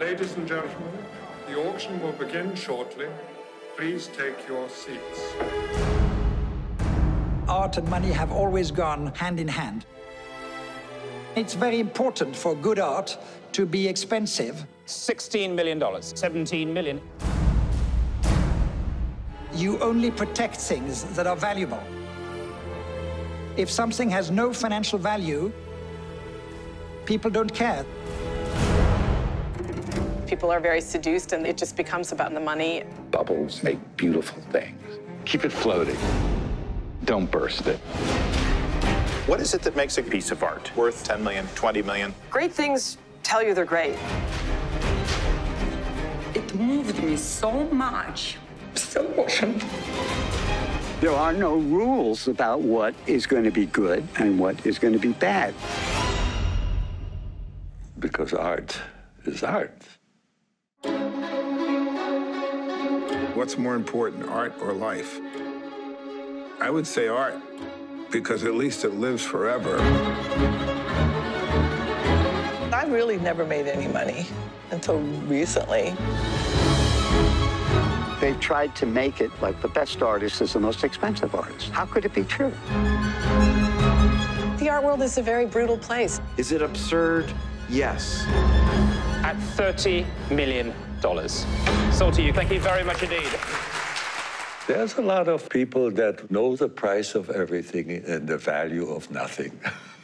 Ladies and gentlemen, the auction will begin shortly. Please take your seats. Art and money have always gone hand in hand. It's very important for good art to be expensive. $16 million, 17 million. You only protect things that are valuable. If something has no financial value, people don't care. People are very seduced and it just becomes about the money. Bubbles make beautiful things. Keep it floating. Don't burst it. What is it that makes a piece of art worth 10 million, 20 million? Great things tell you they're great. It moved me so much, so emotional. There are no rules about what is going to be good and what is going to be bad. Because art is art. What's more important, art or life? I would say art, because at least it lives forever. I really never made any money until recently. They've tried to make it like the best artist is the most expensive artist. How could it be true? The art world is a very brutal place. Is it absurd? Yes. At $30 million. Sold to you. Thank you very much indeed. There's a lot of people that know the price of everything and the value of nothing.